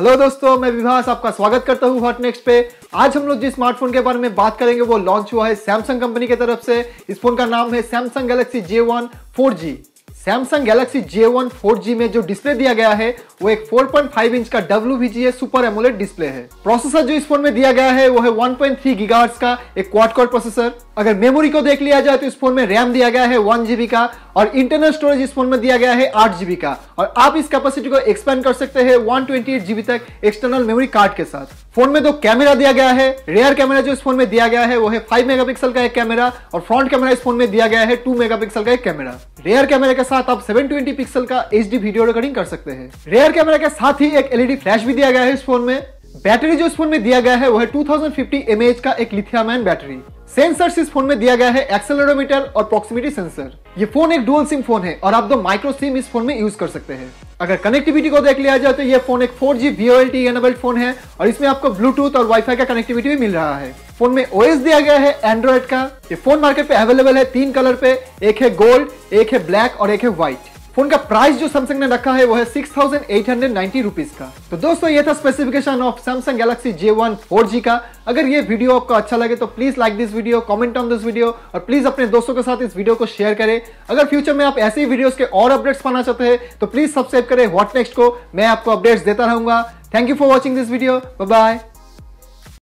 Hello दोस्तों, मैं विभास आपका स्वागत करता हूँ हॉट नेक्स्ट पे। आज हम लोग जिस स्मार्टफ़ोन के बारे में बात करेंगे, वो लॉन्च हुआ है सैमसंग कंपनी की तरफ़ से। इस फ़ोन का नाम है Samsung Galaxy J one four G Samsung Galaxy J1 4G में जो डिस्प्ले दिया गया है, वो एक 4.5 इंच का WVGA सुपर एमोलेड डिस्प्ले है। प्रोसेसर जो इस फ़ोन में दिया गया है, वो है 1.3 गीगाहर्ट्ज का, एक क्वाड प्रोसेसर अगर मेमोरी को देख लिया जाए तो इस फ़ोन में रैम दिया गया है वन जीबी का और इंटरनल स्टोरेज इस फ़ोन में दिया गया है आठ जीबी का। और आप इस कैपेसिटी को एक्सपेंड कर सकते हैं वन ट्वेंटी एट जीबी तक एक्सटर्नल मेमोरी कार्ड के साथ। फ़ोन में दो कैमरा दिया गया है। रेयर कैमरा जो इस फ़ोन में दिया गया है वो है फाइव मेगापिक्सल का एक कैमरा और फ्रंट कैमरा इस फ़ोन में दिया गया है टू मेगापिक्सल का एक कैमरा रेयर कैमरा के साथ आप 720 पिक्सल का एचडी वीडियो रिकॉर्डिंग कर सकते हैं। रेयर कैमरा के साथ ही एक एलईडी फ्लैश भी दिया गया है इस फ़ोन में। बैटरी जो इस फ़ोन में दिया गया है वो है 2050 mAh का एक लिथियम बैटरी। सेंसर इस फ़ोन में दिया गया है एक्सेलरोमीटर और प्रॉक्सिमिटी सेंसर ये फ़ोन एक डुअल सिम फ़ोन है और आप दो माइक्रो सिम इस फ़ोन में यूज़ कर सकते हैं। अगर कनेक्टिविटी को देख लिया जाए तो ये फ़ोन एक 4G VoLTE एनेबल्ड फ़ोन है और इसमें आपको ब्लूटूथ और वाईफाई का कनेक्टिविटी भी मिल रहा है। फ़ोन में ओएस दिया गया है एंड्रॉइड का। ये फ़ोन मार्केट पे अवेलेबल है, तीन कलर पे। एक है गोल्ड एक है ब्लैक और एक है व्हाइट फ़ोन का प्राइस जो सैमसंग ने रखा है, वो है six thousand eight hundred ninety rupees का। तो दोस्तों, ये था specification of Samsung Galaxy J one four G का। अगर ये वीडियो आपको अच्छा लगे तो please like this video comment on this video और प्लीज़ अपने दोस्तों के साथ इस वीडियो को शेयर करें। अगर फ्यूचर में आप ऐसे ही वीडियोस के और अपडेट्स पाना चाहते हैं तो प्लीज़ सब्सक्राइब करें व्हाट नेक्स्ट को। मैं आपको अपडेट्स देता रहूँगा। Thank you for watching this video bye